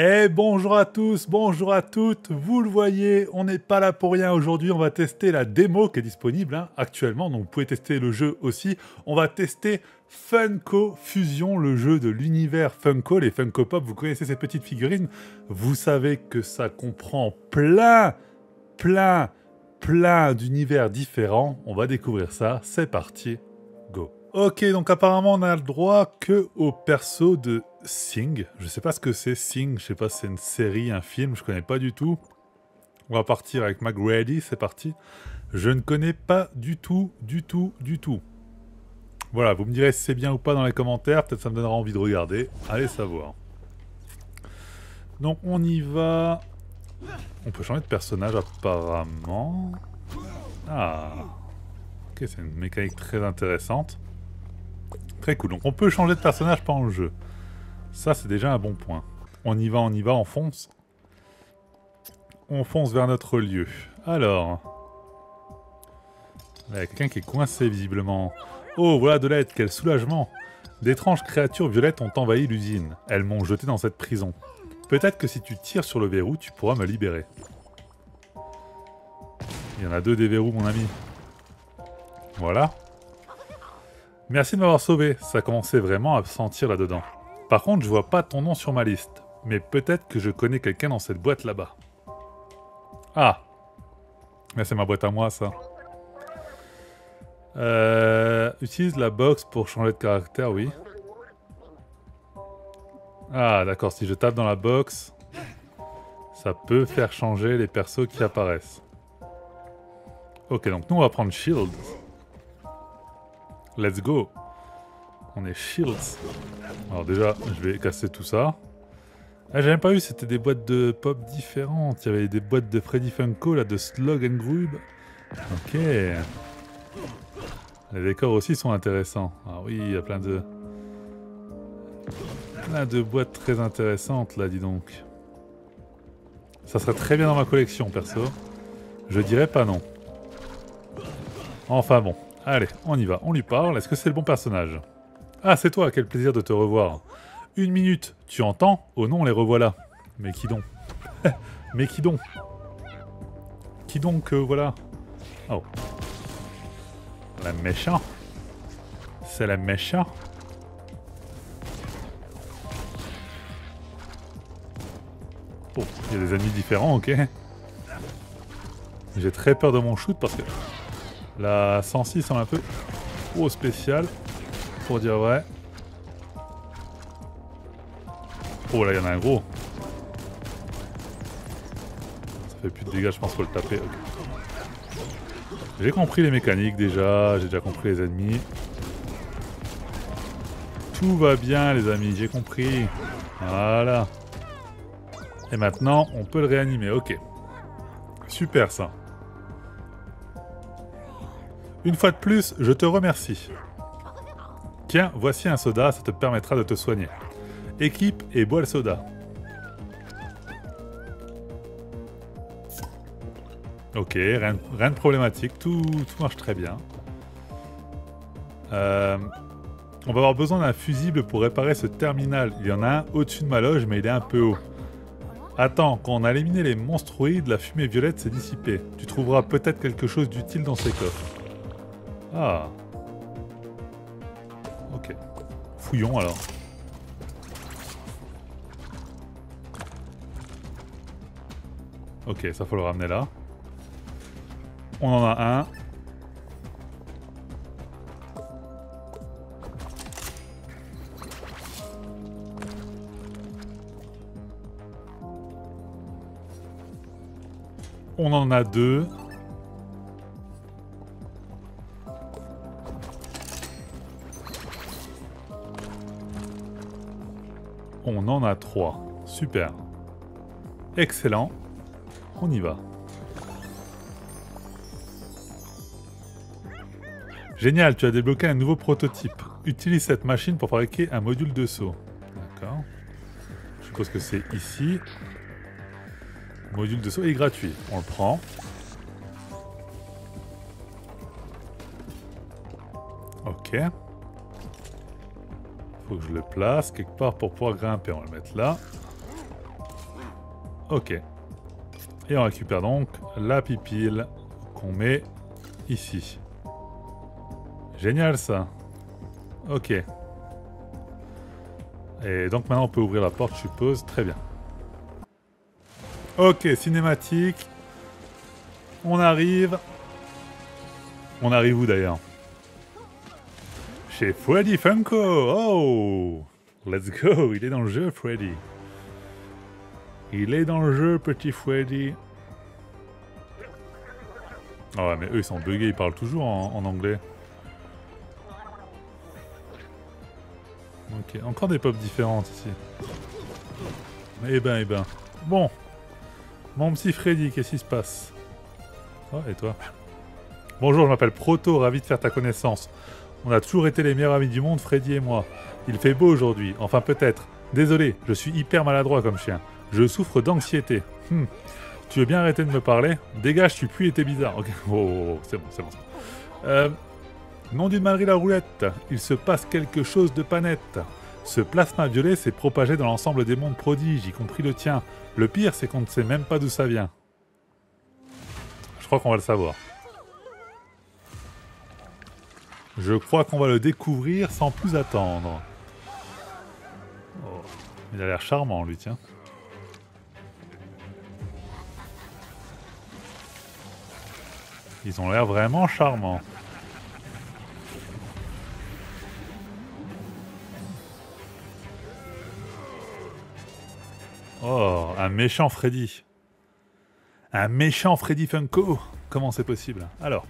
Eh bonjour à tous, bonjour à toutes, vous le voyez, on n'est pas là pour rien. Aujourd'hui, on va tester la démo qui est disponible hein, actuellement, donc vous pouvez tester le jeu aussi. On va tester Funko Fusion, le jeu de l'univers Funko, les Funko Pop, vous connaissez ces petites figurines, vous savez que ça comprend plein, plein, plein d'univers différents. On va découvrir ça, c'est parti, Ok, donc apparemment on a le droit que au perso de Sing. Je sais pas ce que c'est Sing, je sais pas si c'est une série, un film, je connais pas du tout. On va partir avec McGrady, c'est parti. Je ne connais pas du tout, du tout, du tout. Voilà, vous me direz si c'est bien ou pas dans les commentaires, peut-être ça me donnera envie de regarder. Allez savoir. Donc on y va. On peut changer de personnage apparemment. Ah. Ok, c'est une mécanique très intéressante. Très cool. Donc on peut changer de personnage pendant le jeu. Ça, c'est déjà un bon point. On y va, on y va, on fonce. On fonce vers notre lieu. Alors... Il y a quelqu'un qui est coincé, visiblement. Oh, voilà de l'aide, quel soulagement D'étranges créatures violettes ont envahi l'usine. Elles m'ont jeté dans cette prison. Peut-être que si tu tires sur le verrou, tu pourras me libérer. Il y en a deux des verrous, mon ami. Voilà. Merci de m'avoir sauvé, ça commençait vraiment à sentir là-dedans. Par contre, je vois pas ton nom sur ma liste. Mais peut-être que je connais quelqu'un dans cette boîte là-bas. Ah Mais c'est ma boîte à moi, ça. Euh, utilise la box pour changer de caractère, oui. Ah, d'accord, si je tape dans la box, ça peut faire changer les persos qui apparaissent. Ok, donc nous, on va prendre Shield. Let's go. On est Shields. Alors déjà, je vais casser tout ça. Ah, j'avais pas vu, c'était des boîtes de pop différentes. Il y avait des boîtes de Freddy Funko, là, de Slug and Grub. Ok. Les décors aussi sont intéressants. Ah oui, il y a plein de... Plein de boîtes très intéressantes, là, dis donc. Ça serait très bien dans ma collection, perso. Je dirais pas non. Enfin bon. Allez, on y va, on lui parle. Est-ce que c'est le bon personnage? Ah, c'est toi, quel plaisir de te revoir. Une minute, tu entends? Oh non, les revoilà. Mais qui donc? Mais qui donc? Qui donc, euh, voilà? Oh. La méchant C'est la méchant Oh, il y a des ennemis différents, ok. J'ai très peur de mon shoot parce que la 106 semble un peu trop spécial, pour dire vrai. Oh là, il y en a un gros. Ça fait plus de dégâts, je pense, faut le taper. J'ai compris les mécaniques déjà, j'ai déjà compris les ennemis. Tout va bien les amis, j'ai compris. Voilà. Et maintenant, on peut le réanimer, ok. Super ça. Une fois de plus, je te remercie. Tiens, voici un soda, ça te permettra de te soigner. Équipe et bois le soda. Ok, rien, de problématique, tout, marche très bien. Euh, on va avoir besoin d'un fusible pour réparer ce terminal. Il y en a un au-dessus de ma loge, mais il est un peu haut. Attends, quand on a éliminé les monstroïdes, la fumée violette s'est dissipée. Tu trouveras peut-être quelque chose d'utile dans ces coffres. Ah. Ok. Fouillons alors. Ok, ça faut le ramener là. On en a un. On en a deux. On en a trois. Super. Excellent. On y va. Génial, tu as débloqué un nouveau prototype. Utilise cette machine pour fabriquer un module de saut. D'accord. Je suppose que c'est ici. Module de saut est gratuit. On le prend. Ok. Faut que je le place quelque part pour pouvoir grimper. On va le mettre là. Ok. Et on récupère donc la pipile qu'on met ici. Génial ça. Ok. Et donc maintenant on peut ouvrir la porte, je suppose. Très bien. Ok, cinématique. On arrive. On arrive où d'ailleurs? Chez Freddy Funko Oh Let's go Il est dans le jeu, Freddy. Il est dans le jeu, petit Freddy. Ah ouais, mais eux, ils sont buggés, ils parlent toujours en, anglais. Ok, encore des pop différentes ici. Eh ben, eh ben. Bon. Mon petit Freddy, qu'est-ce qui se passe? Oh, et toi? Bonjour, je m'appelle Proto, ravi de faire ta connaissance. On a toujours été les meilleurs amis du monde, Freddy et moi. Il fait beau aujourd'hui, enfin peut-être. Désolé, je suis hyper maladroit comme chien. Je souffre d'anxiété. Hmm. Tu veux bien arrêter de me parler? Dégage, tu pues et t'es bizarre. Ok, oh, oh, oh, c'est bon, c'est bon. Euh, nom d'une la roulette. Il se passe quelque chose de pas net. Ce plasma violet s'est propagé dans l'ensemble des mondes prodiges, y compris le tien. Le pire, c'est qu'on ne sait même pas d'où ça vient. Je crois qu'on va le savoir. Je crois qu'on va le découvrir sans plus attendre. Oh, il a l'air charmant, lui, tiens. Ils ont l'air vraiment charmants. Oh, un méchant Freddy. Un méchant Freddy Funko. Comment c'est possible? Alors.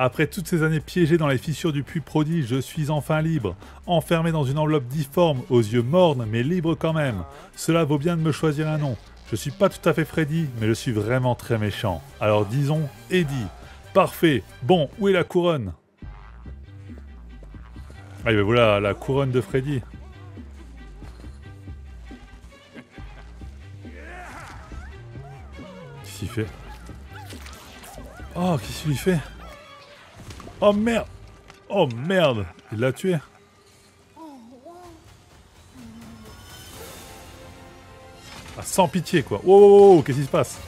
Après toutes ces années piégées dans les fissures du puits prodige, je suis enfin libre. Enfermé dans une enveloppe difforme, aux yeux mornes, mais libre quand même. Cela vaut bien de me choisir un nom. Je suis pas tout à fait Freddy, mais je suis vraiment très méchant. Alors disons Eddie. Parfait. Bon, où est la couronne? Ah, ben voilà, la couronne de Freddy. Qu'est-ce qu'il fait? Oh, qu'est-ce qu'il fait? Oh merde. Oh merde. Il l'a tué. Ah, sans pitié, quoi. Oh, qu'est-ce qui se passe?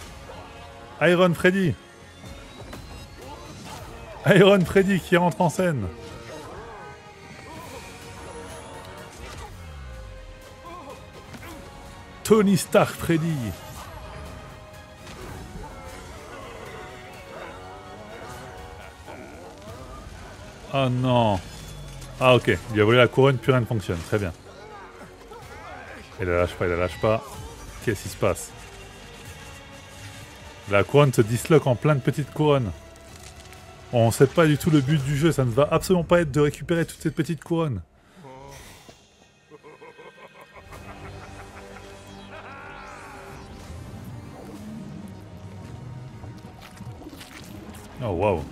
Iron Freddy. Iron Freddy qui rentre en scène. Tony Stark Freddy Oh non Ah ok, il a volé la couronne, plus rien ne fonctionne, très bien. Il la lâche pas, il la lâche pas. Qu'est-ce qui se passe? La couronne se disloque en plein de petites couronnes. On sait pas du tout le but du jeu, ça ne va absolument pas être de récupérer toutes ces petites couronnes. Oh waouh.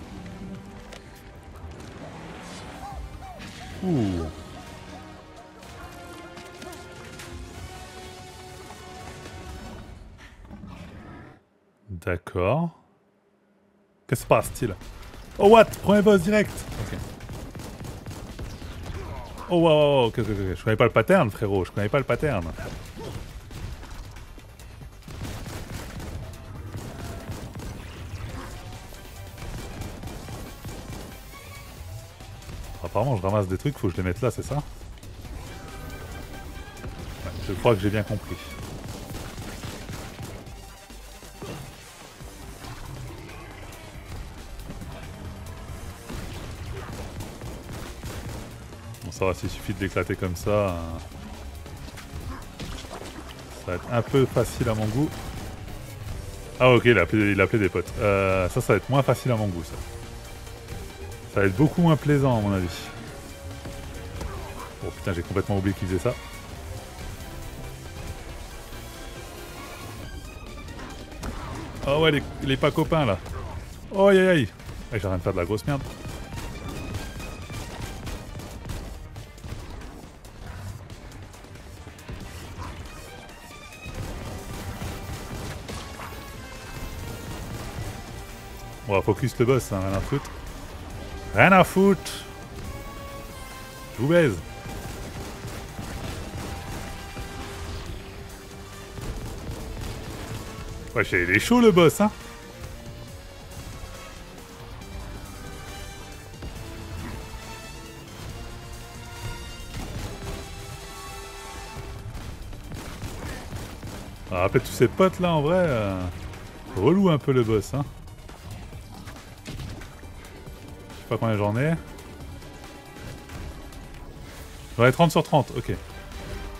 Ouh. D'accord. Qu'est-ce qui se passe-t-il? Oh what Premier boss direct Ok. Oh wow, wow, ok, ok, ok. Je connais pas le pattern, frérot. Je connais pas le pattern. Je ramasse des trucs, faut que je les mette là, c'est ça Je crois que j'ai bien compris. ça va, s'il suffit de l'éclater comme ça. Euh, ça va être un peu facile à mon goût. Ah ok, il a appelé, il a appelé des potes. Euh, ça, ça va être moins facile à mon goût, ça. Ça va être beaucoup moins plaisant, à mon avis. Oh putain, j'ai complètement oublié qu'il faisait ça. Oh ouais, il est, pas copain, là. Oh aïe aïe aïe. J'ai rien de faire de la grosse merde. On va focus le boss, hein, rien à foutre. Rien à foutre. Je vous baise. Ouais, il est chaud le boss, hein. Ah, après tous ces potes là en vrai, euh, relou un peu le boss hein. Pas combien j'en ai. Ai 30 sur 30, ok.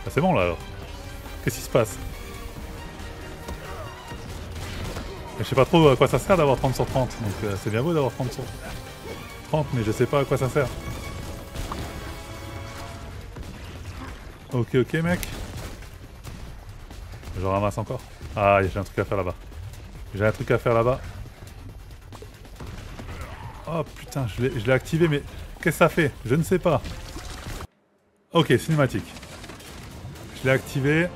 Ah, c'est bon là alors. Qu'est-ce qui se passe? Je sais pas trop à quoi ça sert d'avoir 30 sur 30, donc euh, c'est bien beau d'avoir 30 sur 30, mais je sais pas à quoi ça sert. Ok, ok mec. Je ramasse encore. Ah, j'ai un truc à faire là-bas. J'ai un truc à faire là-bas. Oh putain, je l'ai activé, mais qu'est-ce que ça fait? Je ne sais pas. Ok, cinématique. Je l'ai activé.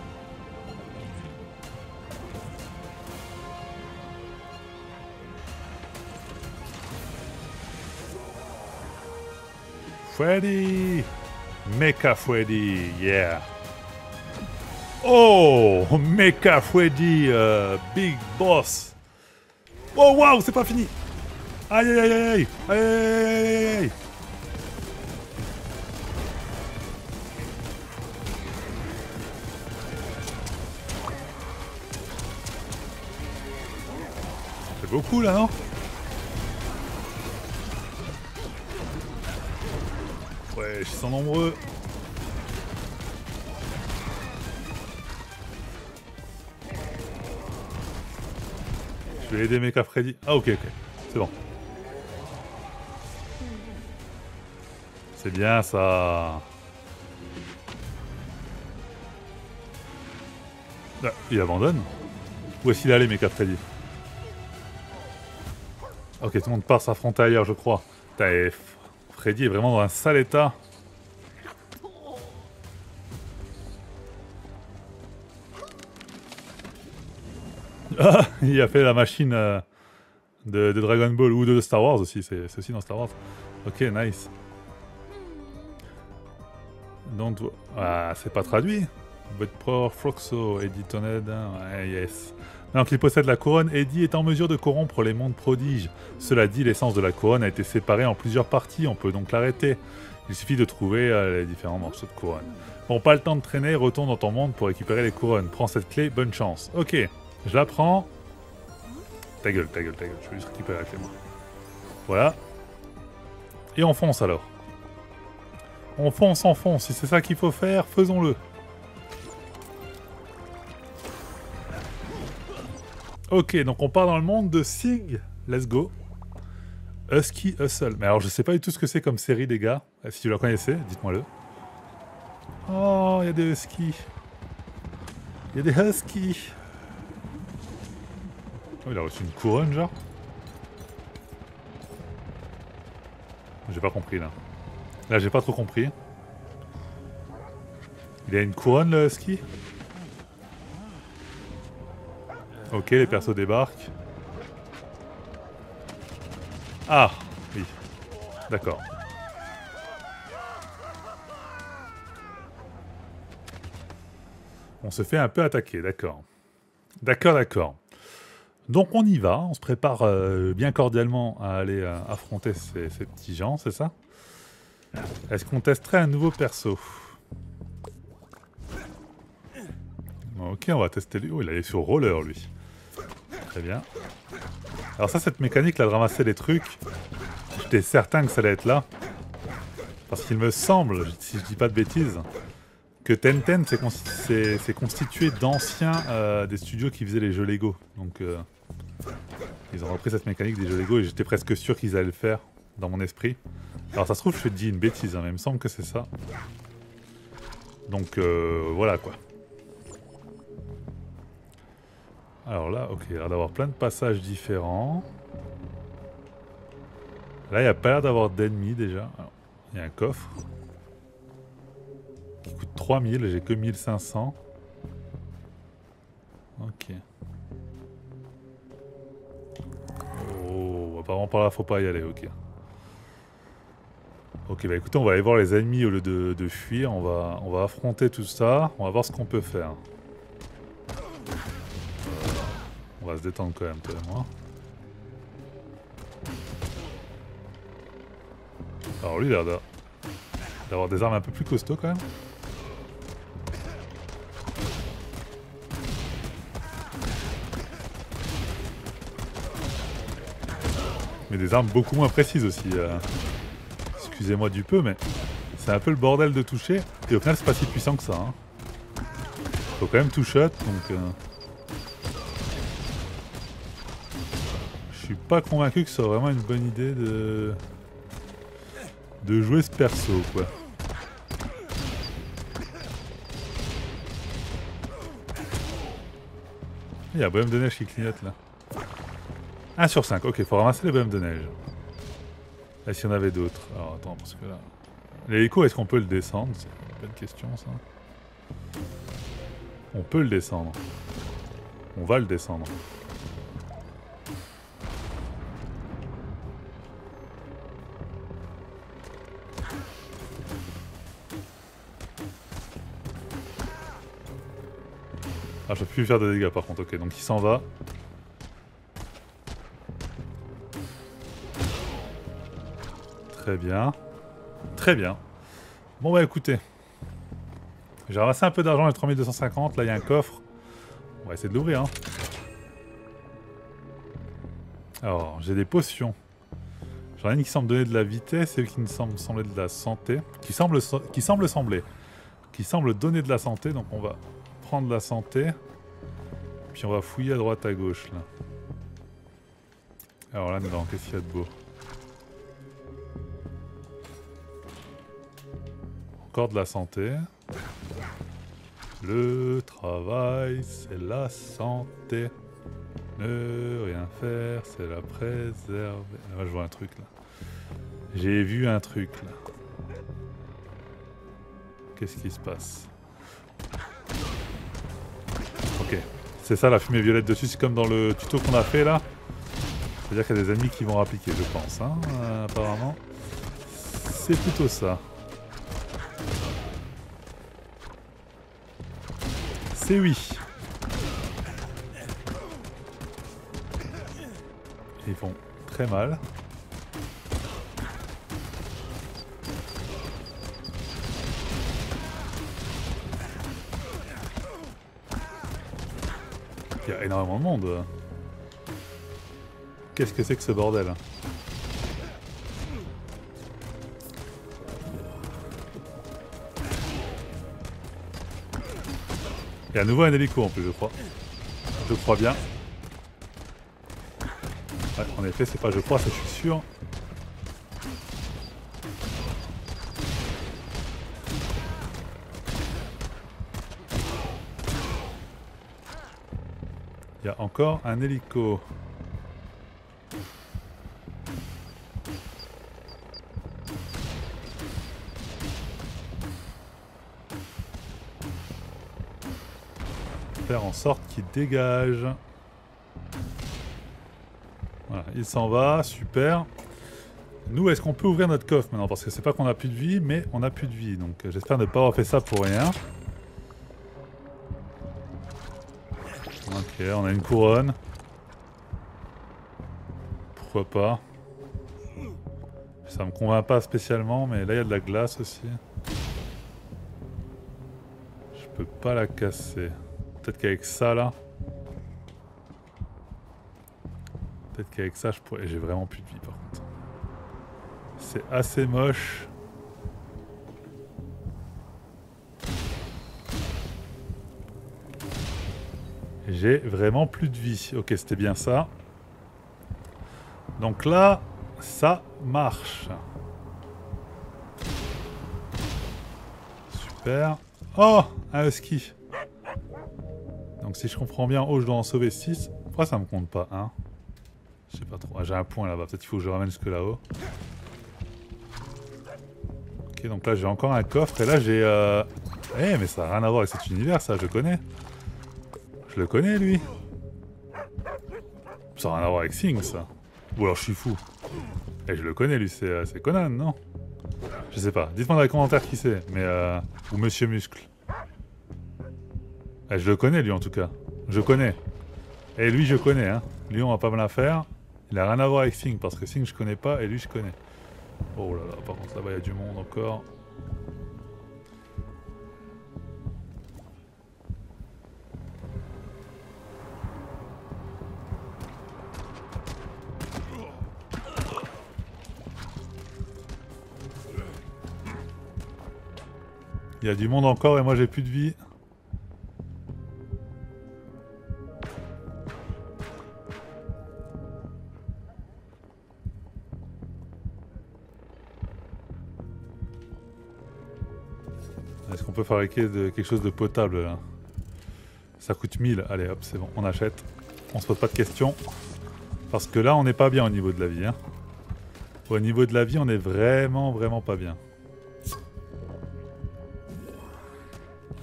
Freddy Mecha Freddy, yeah Oh Mecha Freddy, euh, Big Boss Oh waouh, c'est pas fini Aïe aïe aïe aïe Aïe aïe aïe C'est beaucoup là, non Ouais, je sens nombreux. Je vais aider Mecha Freddy. Ah ok, ok. C'est bon. C'est bien ça. Il abandonne Où est-ce qu'il est allé Mecha Freddy Ok, tout le monde part s'affronter ailleurs, je crois. Freddy est vraiment dans un sale état. Ah, il a fait la machine euh, de, Dragon Ball ou de Star Wars aussi, c'est aussi dans Star Wars. Ok, nice. Donc, ah, c'est pas traduit. But power Froxo, Eddie Toned, ouais, yes. Donc il possède la couronne, Eddie est en mesure de corrompre les mondes prodiges. Cela dit, l'essence de la couronne a été séparée en plusieurs parties, on peut donc l'arrêter. Il suffit de trouver euh, les différents morceaux de couronne. Bon, pas le temps de traîner, retourne dans ton monde pour récupérer les couronnes. Prends cette clé, bonne chance. Ok, je la prends. Ta gueule, ta gueule, ta gueule, je vais juste récupérer la clé moi. Voilà. Et on fonce alors. On fonce, on fonce, si c'est ça qu'il faut faire, faisons-le. Ok, donc on part dans le monde de Sig. Let's go. Husky Hustle. Mais alors, je sais pas du tout ce que c'est comme série, les gars. Euh, si vous la connaissez, dites-moi-le. Oh, il y a des Huskies. Il y a des Huskies. Oh, il a reçu une couronne, genre J'ai pas compris, là. Là, j'ai pas trop compris. Il a une couronne, le Husky Ok, les persos débarquent. Ah, oui. D'accord. On se fait un peu attaquer, d'accord. D'accord, d'accord. Donc on y va, on se prépare euh, bien cordialement à aller euh, affronter ces, ces, petits gens, c'est ça? Est-ce qu'on testerait un nouveau perso Ok, on va tester lui. Oh, il est sur roller, lui. Très bien. Alors ça, cette mécanique là de ramasser les trucs, j'étais certain que ça allait être là. Parce qu'il me semble, si je dis pas de bêtises, que Tenten s'est constitué d'anciens euh, des studios qui faisaient les jeux Lego. Donc euh, ils ont repris cette mécanique des jeux Lego et j'étais presque sûr qu'ils allaient le faire dans mon esprit. Alors ça se trouve je te dis une bêtise, hein, mais il me semble que c'est ça. Donc euh, voilà quoi. Alors là, ok, il a l'air d'avoir plein de passages différents. Là, il n'y a pas l'air d'avoir d'ennemis déjà. Il y a un coffre. Qui coûte 3000, j'ai que 1500. Ok. Oh, apparemment par là, faut pas y aller, ok. Ok, bah écoutez, on va aller voir les ennemis au lieu de, fuir. On va, on va affronter tout ça. On va voir ce qu'on peut faire. On va se détendre quand même, toi et moi. Alors lui, il a l'air d'avoir des armes un peu plus costauds quand même. Mais des armes beaucoup moins précises aussi. Euh. Excusez-moi du peu, mais c'est un peu le bordel de toucher. Et au final, c'est pas si puissant que ça. Hein. Faut quand même tout shot, donc... Euh. Je suis pas convaincu que ce soit vraiment une bonne idée de... De jouer ce perso, quoi. Il y a un bonhomme de neige qui clignote, là. 1 sur 5, ok, faut ramasser les bonhommes de neige. Et s'il y en avait d'autres Alors attends, parce que là... L'hélico, est-ce qu'on peut le descendre? C'est une bonne question, ça. On peut le descendre. On va le descendre. Ah, je peux plus faire de dégâts par contre, ok, donc il s'en va. Très bien. Très bien. Bon bah écoutez. J'ai ramassé un peu d'argent, les 3250. Là, il y a un coffre. On va essayer de l'ouvrir. Hein. Alors, j'ai des potions. J'en ai une qui semble donner de la vitesse et une qui me semble sembler de la santé. Qui semble, qui semble sembler. Qui semble donner de la santé. Donc on va prendre la santé. Puis on va fouiller à droite à gauche là. Alors là-dedans, qu'est-ce qu'il y a de beau? Encore de la santé. Le travail, c'est la santé. Ne rien faire, c'est la préserver. Ah, je vois un truc là. J'ai vu un truc là. Qu'est-ce qui se passe? Ok. C'est ça la fumée violette dessus, c'est comme dans le tuto qu'on a fait là. C'est-à-dire qu'il y a des ennemis qui vont rappliquer, je pense, hein, apparemment. C'est plutôt ça. C'est oui. Ils font très mal. Il y a énormément de monde. Qu'est-ce que c'est que ce bordel A à nouveau un hélico en plus, je crois. Je crois bien. En effet, c'est pas je crois, ça je suis sûr. Il y a encore un hélico. en sorte qu'il dégage. Voilà, il s'en va, super. Nous, est-ce qu'on peut ouvrir notre coffre maintenant? Parce que c'est pas qu'on a plus de vie, mais on a plus de vie. Donc j'espère ne pas avoir fait ça pour rien. Ok, on a une couronne. Pourquoi pas? Ça me convainc pas spécialement, mais là il y a de la glace aussi. Je peux pas la casser. Peut-être qu'avec ça là. Peut-être qu'avec ça je pourrais. J'ai vraiment plus de vie par contre. C'est assez moche. J'ai vraiment plus de vie. Ok, c'était bien ça. Donc là, ça marche. Super. Oh Un husky. Donc si je comprends bien, oh je dois en sauver 6. Pourquoi ça me compte pas 1 Je sais pas trop. Ah, j'ai un point là-bas, peut-être qu'il faut que je ramène jusque là-haut. Ok, donc là j'ai encore un coffre et là j'ai... Euh... Eh mais ça n'a rien à voir avec cet univers ça, je connais. Je le connais lui. Ça n'a rien à voir avec Sing ça. Ou alors je suis fou. Et eh, je le connais lui, c'est euh, Conan, non? Je sais pas. Dites-moi dans les commentaires qui c'est. Mais euh... Ou Monsieur Muscle. Eh, je le connais lui en tout cas. Je connais. Et lui, je connais, hein. Lui, on va pas me la faire. Il a rien à voir avec Sing, parce que Sing, je connais pas, et lui, je connais. Oh là là, par contre, là-bas, il y a du monde encore. Il y a du monde encore et moi j'ai plus de vie. Peut fabriquer quelque chose de potable là Ça coûte 1000. Allez hop, c'est bon, on achète. On se pose pas de questions. Parce que là, on n'est pas bien au niveau de la vie. Hein. Au niveau de la vie, on est vraiment, vraiment pas bien.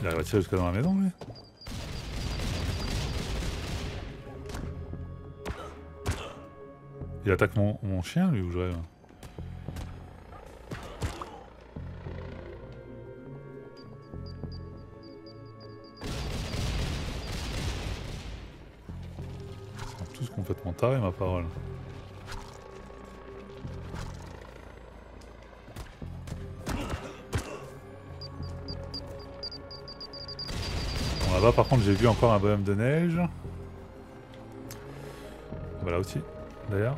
Il arrive à tirer jusqu'à dans la maison, lui Il attaque mon, mon chien, lui, ou je rêve tarés, ma parole. Là-bas, par contre, j'ai vu encore un bonhomme de neige. Voilà aussi, d'ailleurs.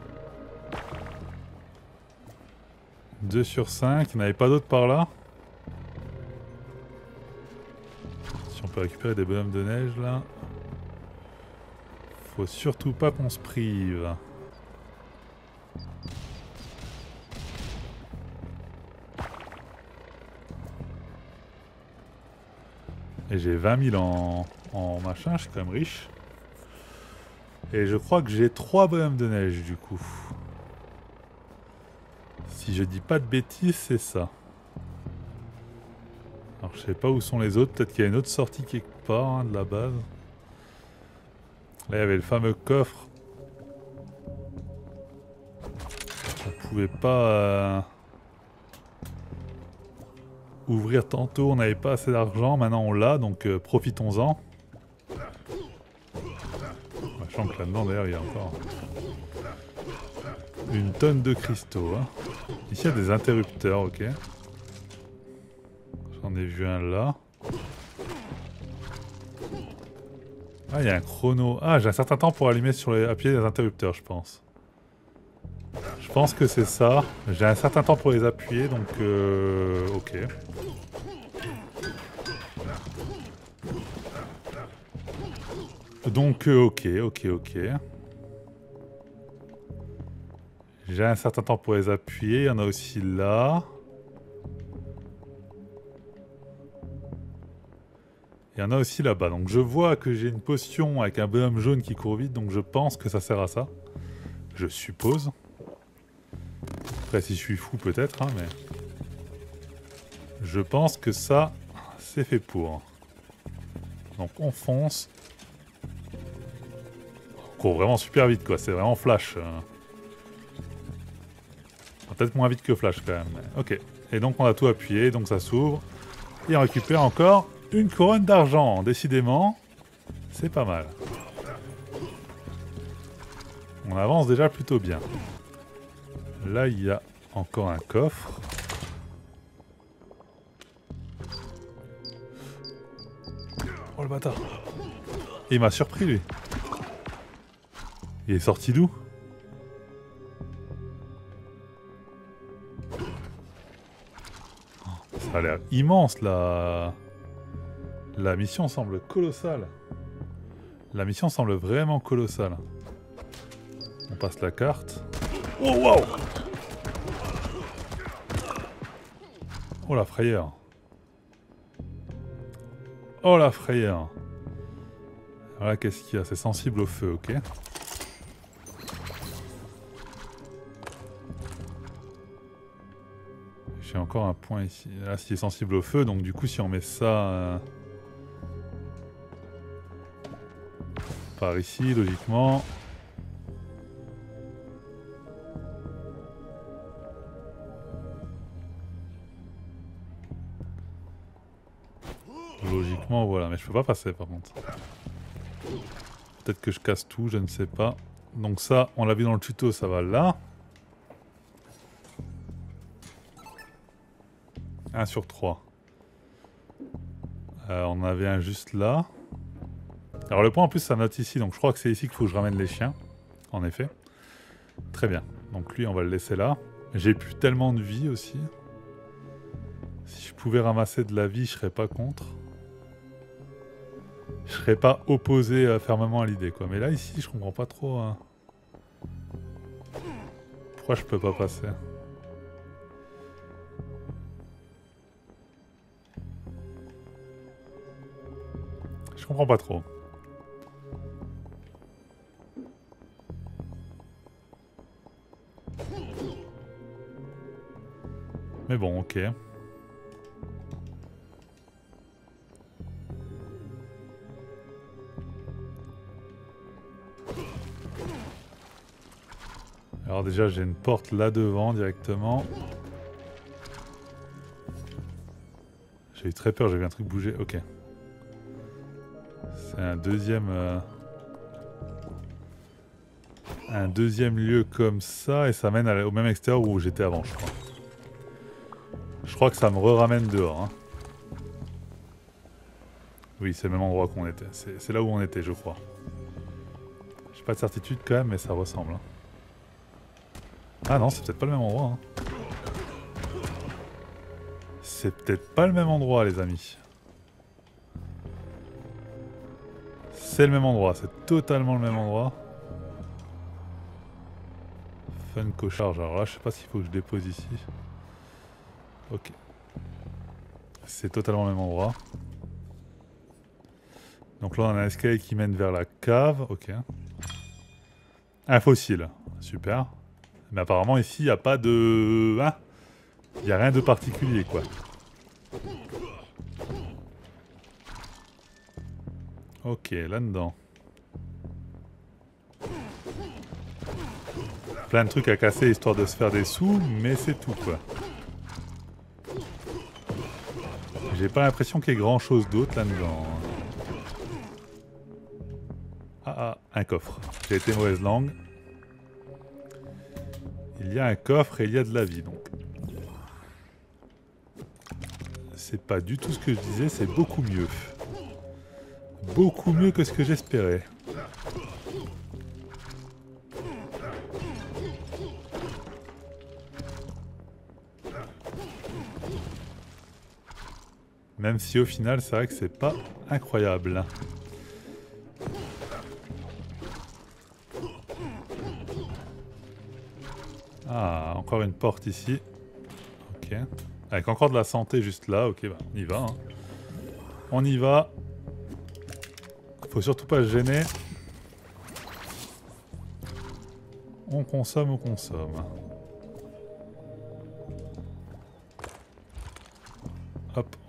2 sur 5. Il n'y en avait pas d'autres par là. Si on peut récupérer des bonhommes de neige, là. Faut surtout pas qu'on se prive. Et j'ai 20 000 en, en machin, je suis quand même riche. Et je crois que j'ai 3 bonhommes de neige du coup. Si je dis pas de bêtises, c'est ça. Alors je sais pas où sont les autres, peut-être qu'il y a une autre sortie quelque part hein, de la base. Là il y avait le fameux coffre. On pouvait pas... Euh, ouvrir tantôt, on n'avait pas assez d'argent, maintenant on l'a, donc euh, profitons-en. Sachant que là-dedans d'ailleurs il y a encore une tonne de cristaux. Hein. Ici il y a des interrupteurs, ok. J'en ai vu un là. Ah, il y a un chrono. Ah, j'ai un certain temps pour allumer sur les, appuyer les interrupteurs, je pense. Je pense que c'est ça. J'ai un certain temps pour les appuyer, donc euh, ok. Donc euh, ok, ok, ok. J'ai un certain temps pour les appuyer. Il y en a aussi là. Il y en a aussi là-bas. Donc je vois que j'ai une potion avec un bonhomme jaune qui court vite. Donc je pense que ça sert à ça. Je suppose. Après, si je suis fou, peut-être, hein, mais... Je pense que ça, c'est fait pour. Donc, on fonce. On court vraiment super vite, quoi. C'est vraiment flash. Euh. Peut-être moins vite que flash, quand même. Ok. Et donc, on a tout appuyé, donc ça s'ouvre. Et on récupère encore une couronne d'argent. Décidément, c'est pas mal. On avance déjà plutôt bien. Là, il y a encore un coffre. Oh le bâtard. il m'a surpris lui. Il est sorti d'où? Ça a l'air immense la... La mission semble colossale. La mission semble vraiment colossale. On passe la carte. Oh wow Oh la frayeur. Oh la frayeur. Voilà, qu'est-ce qu'il y a? C'est sensible au feu, ok. J'ai encore un point ici. Là, est sensible au feu, donc du coup, si on met ça... Euh, par ici, logiquement... voilà, mais je peux pas passer par contre. Peut-être que je casse tout, je ne sais pas. Donc ça, on l'a vu dans le tuto, ça va là. 1 sur 3. Euh, on avait un juste là. Alors le point en plus ça note ici, donc je crois que c'est ici qu'il faut que je ramène les chiens. En effet. Très bien. Donc lui on va le laisser là. J'ai plus tellement de vie aussi. Si je pouvais ramasser de la vie, je serais pas contre. Je serais pas opposé euh, fermement à l'idée quoi. Mais là ici je comprends pas trop. Hein. Pourquoi je peux pas passer? Je comprends pas trop. Mais bon, ok. Alors déjà, j'ai une porte là devant directement. J'ai eu très peur, j'ai vu un truc bouger. Ok. C'est un deuxième... Euh, un deuxième lieu comme ça et ça mène au même extérieur où j'étais avant, je crois. Crois que ça me re-ramène dehors. Hein. Oui, c'est le même endroit qu'on était. C'est là où on était, je crois. J'ai pas de certitude quand même, mais ça ressemble. Hein. Ah non, c'est peut-être pas le même endroit. Hein. C'est peut-être pas le même endroit, les amis. C'est le même endroit, c'est totalement le même endroit. Funko charge, alors là je sais pas s'il faut que je dépose ici. Ok. C'est totalement le même endroit. Donc là on a un escalier qui mène vers la cave, ok. Un fossile, super. Mais apparemment ici il n'y a pas de... Hein? Il n'y a rien de particulier quoi. Ok, là-dedans. Plein de trucs à casser histoire de se faire des sous, mais c'est tout quoi. J'ai pas l'impression qu'il y ait grand chose d'autre là-dedans. Ah ah, un coffre. J'ai été mauvaise langue. Il y a un coffre et il y a de la vie donc. C'est pas du tout ce que je disais, c'est beaucoup mieux beaucoup mieux que ce que j'espérais. Même si au final, c'est vrai que c'est pas incroyable. Ah, encore une porte ici. Ok. Avec encore de la santé juste là. Ok, bah, on y va. Hein. On y va. Faut surtout pas se gêner. On consomme, on consomme.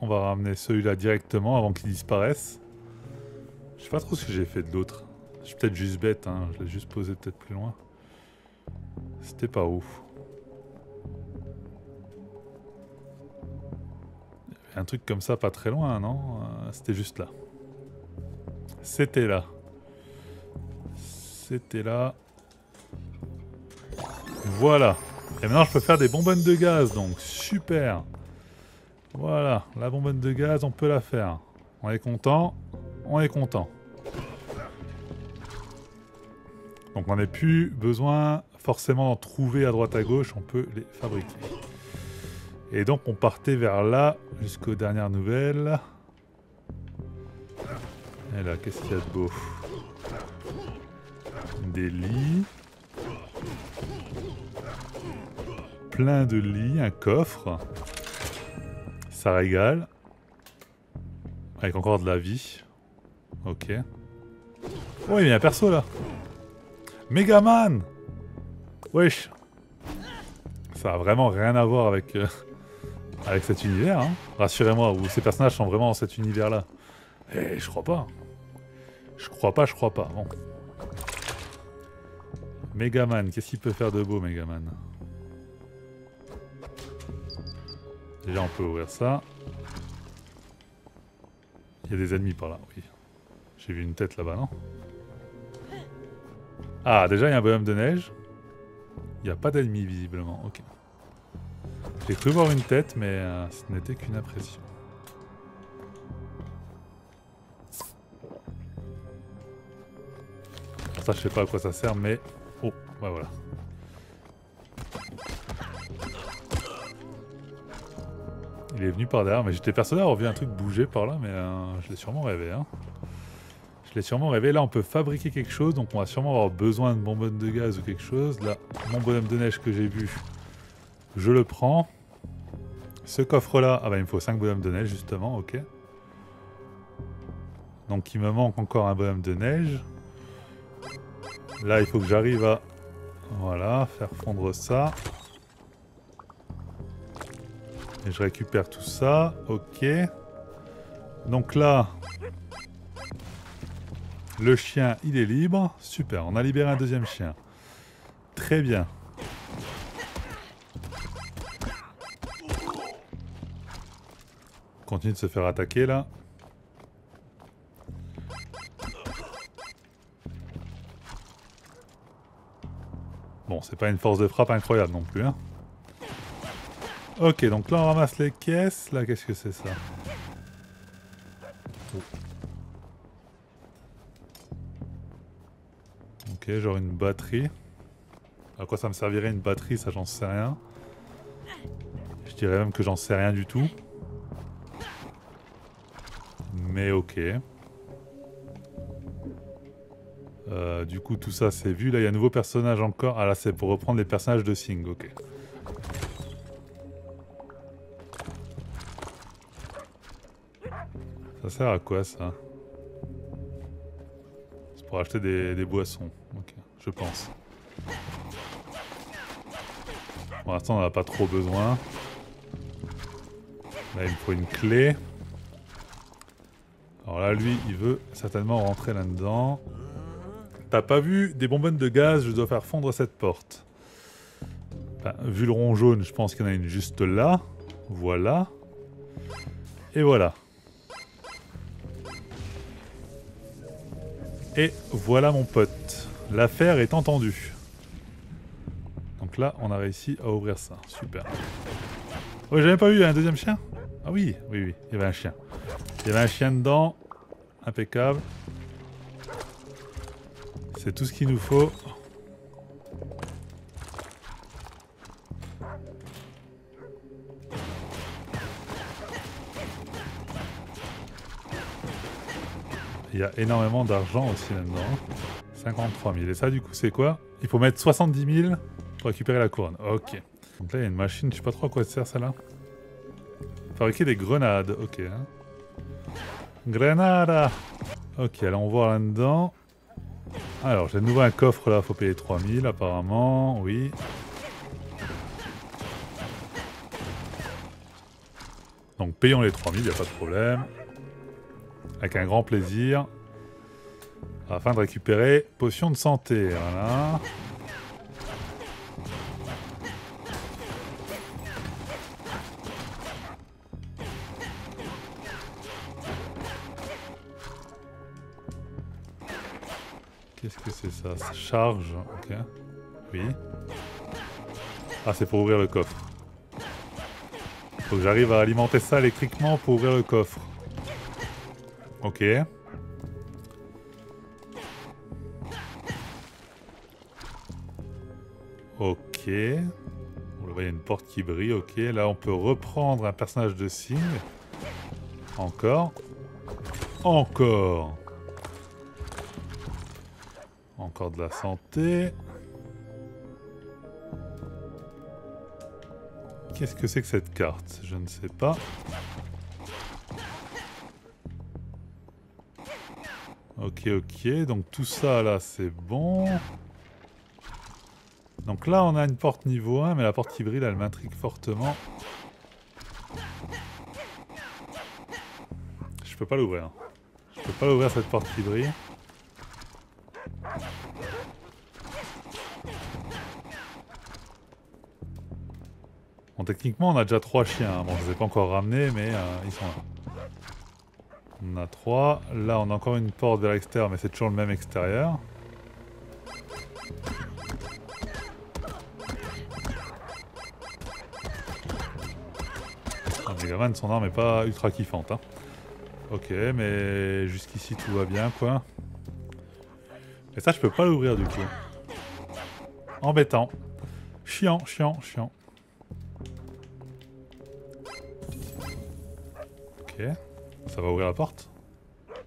On va ramener celui-là directement avant qu'il disparaisse. Je sais pas trop ce que j'ai fait de l'autre. Je suis peut-être juste bête, hein. je l'ai juste posé peut-être plus loin. C'était pas ouf. Il y avait un truc comme ça pas très loin, non? Euh, C'était juste là. C'était là. C'était là. Voilà. Et maintenant, je peux faire des bonbonnes de gaz, donc super. Voilà, la bonbonne de gaz, on peut la faire. On est content On est content. Donc on n'a plus besoin forcément d'en trouver à droite à gauche, on peut les fabriquer. Et donc on partait vers là jusqu'aux dernières nouvelles. Et là, qu'est-ce qu'il y a de beau? Des lits. Plein de lits, un coffre. Ça régale. Avec encore de la vie. Ok. Oh, il y a un perso là. Megaman Wesh Ça a vraiment rien à voir avec, euh, avec cet univers. Hein. Rassurez-moi, ces personnages sont vraiment dans cet univers là. Eh, je crois pas. Je crois pas, je crois pas. Bon. Megaman, qu'est-ce qu'il peut faire de beau, Megaman Déjà, on peut ouvrir ça. Il y a des ennemis par là, oui. J'ai vu une tête là-bas, non? Ah, déjà, il y a un bonhomme de neige. Il n'y a pas d'ennemis, visiblement. Ok. J'ai cru voir une tête, mais euh, ce n'était qu'une impression. ça, je sais pas à quoi ça sert, mais... Oh, ouais, voilà. Il est venu par derrière, mais j'étais persuadé d'avoir vu un truc bouger par là, mais euh, je l'ai sûrement rêvé. Hein. Je l'ai sûrement rêvé. Là, on peut fabriquer quelque chose, donc on va sûrement avoir besoin de bonbonnes de gaz ou quelque chose. Là, mon bonhomme de neige que j'ai vu, je le prends. Ce coffre-là, ah bah il me faut 5 bonhommes de neige, justement, ok. Donc il me manque encore un bonhomme de neige. Là, il faut que j'arrive à... Voilà, faire fondre ça. Et je récupère tout ça. Ok. Donc là... Le chien, il est libre. Super, on a libéré un deuxième chien. Très bien. Continue de se faire attaquer là. Bon, c'est pas une force de frappe incroyable non plus. Hein. Ok, donc là on ramasse les caisses. Là, qu'est-ce que c'est ça Ok, genre une batterie. À quoi ça me servirait une batterie Ça, j'en sais rien. Je dirais même que j'en sais rien du tout. Mais ok. Euh, du coup, tout ça, c'est vu. Là, il y a un nouveau personnage encore. Ah là, c'est pour reprendre les personnages de Sing. Ok. Ça sert à quoi, ça? C'est pour acheter des, boissons. Je pense. Pour l'instant, on n'en a pas trop besoin. Là, il me faut une clé. Alors là, lui, il veut certainement rentrer là-dedans. T'as pas vu des bonbonnes de gaz, je dois faire fondre cette porte. vu le rond jaune, je pense qu'il y en a une juste là. Voilà. Et voilà. Et voilà mon pote. L'affaire est entendue. Donc là, on a réussi à ouvrir ça. Super. Oh, j'avais pas eu un deuxième chien? Ah oui, oui, oui, il y avait un chien. Il y avait un chien dedans. Impeccable. C'est tout ce qu'il nous faut. Il y a énormément d'argent aussi là-dedans. 53 000. Et ça, du coup, c'est quoi? Il faut mettre 70 000 pour récupérer la couronne. Ok. Donc là, il y a une machine. Je sais pas trop à quoi sert, celle-là. Fabriquer des grenades. Ok. Hein. Grenada Ok, allons voir là-dedans. Alors, j'ai de nouveau un coffre là, faut payer 3000 apparemment, oui. Donc payons les 3000, y a pas de problème. Avec un grand plaisir. Afin de récupérer potion de santé, voilà. Qu'est-ce que c'est ça? Ça charge, ok. Oui. Ah, c'est pour ouvrir le coffre. Faut que j'arrive à alimenter ça électriquement pour ouvrir le coffre. Ok. Ok. On voit, il y a une porte qui brille, ok. Là, on peut reprendre un personnage de signe. Encore. Encore. Encore de la santé. Qu'est-ce que c'est que cette carte? Je ne sais pas. Ok, ok. Donc tout ça là, c'est bon. Donc là, on a une porte niveau 1, mais la porte qui brille, elle m'intrigue fortement. Je peux pas l'ouvrir. Je peux pas l'ouvrir cette porte qui brille. Bon, techniquement, on a déjà trois chiens. Bon, je les ai pas encore ramenés, mais euh, ils sont là. On a 3. Là, on a encore une porte vers l'extérieur, mais c'est toujours le même extérieur. Megaman, son arme est pas ultra kiffante. Hein. Ok, mais jusqu'ici tout va bien, quoi. Et ça, je peux pas l'ouvrir du coup. Embêtant. Chiant, chiant, chiant. Ok. Ça va ouvrir la porte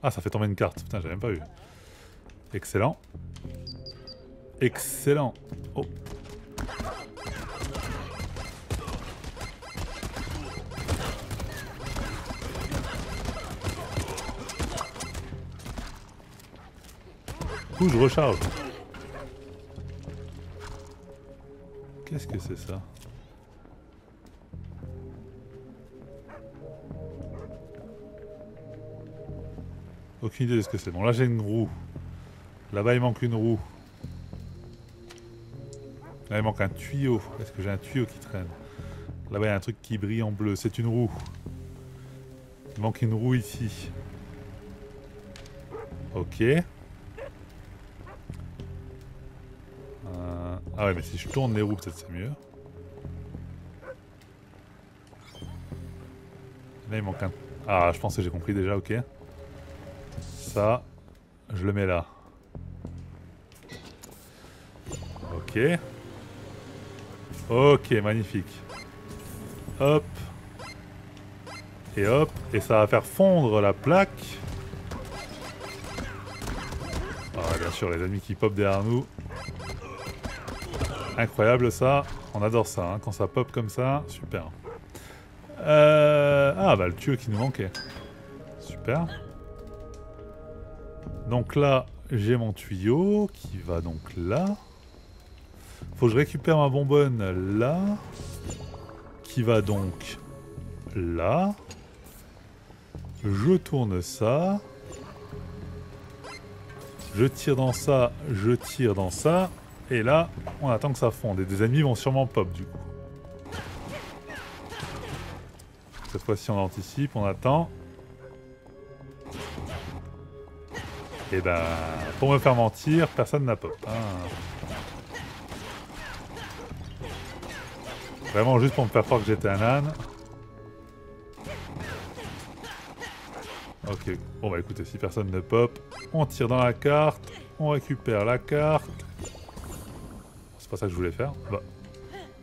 Ah, ça fait tomber une carte. Putain, j'ai même pas vu. Excellent. Excellent. Oh. Coup, je recharge? Qu'est-ce que c'est ça? Aucune idée de ce que c'est. Bon, là j'ai une roue. Là-bas il manque une roue. Là il manque un tuyau. Est-ce que j'ai un tuyau qui traîne? Là-bas il y a un truc qui brille en bleu. C'est une roue. Il manque une roue ici. Ok. Euh, ah ouais mais si je tourne les roues peut-être c'est mieux. Là il manque un... Ah je pense que j'ai compris déjà, ok je le mets là. Ok. Ok, magnifique. Hop. Et hop. Et ça va faire fondre la plaque. Ah, bien sûr, les ennemis qui pop derrière nous. Incroyable ça. On adore ça, hein, quand ça pop comme ça. Super. Euh... Ah, bah le tuyau qui nous manquait. Super. Donc là, j'ai mon tuyau qui va donc là. Faut que je récupère ma bonbonne là. Qui va donc là. Je tourne ça. Je tire dans ça, je tire dans ça. Et là, on attend que ça fonde. Et des ennemis vont sûrement pop du coup. Cette fois-ci, on anticipe, on attend. Et eh ben, pour me faire mentir, personne n'a pop. Hein. Vraiment juste pour me faire croire que j'étais un âne. Ok, bon bah écoutez, si personne ne pop, on tire dans la carte, on récupère la carte. C'est pas ça que je voulais faire. Bah.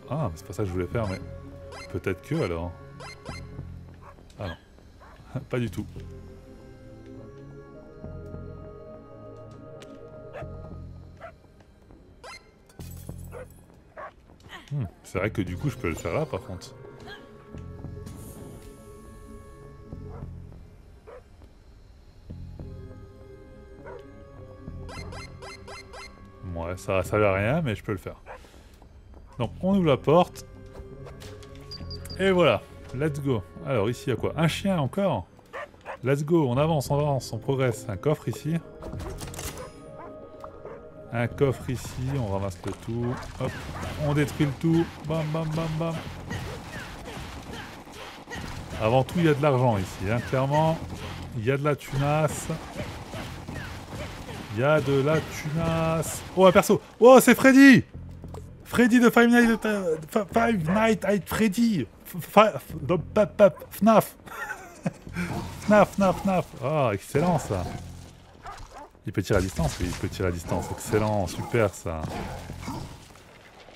Ah, c'est pas ça que je voulais faire, mais peut-être que alors. Ah non, pas du tout. Hmm. C'est vrai que du coup je peux le faire là par contre. Ouais, ça va servir à rien, mais je peux le faire. Donc on ouvre la porte. Et voilà, let's go. Alors ici il y a quoi? Un chien encore? Let's go, on avance, on avance, on progresse. Un coffre ici. Un coffre ici, on ramasse le tout. Hop, on détruit le tout. Bam, bam, bam, bam. Avant tout, il y a de l'argent ici, hein, clairement. Il y a de la tunasse. Il y a de la tunasse. Oh, un perso. Oh, c'est Freddy Freddy de Five Nights at, Five Nights at Freddy. FNAF. FNAF, FNAF, FNAF. Oh, excellent ça. Il peut tirer à distance, oui, il peut tirer à distance. Excellent, super ça.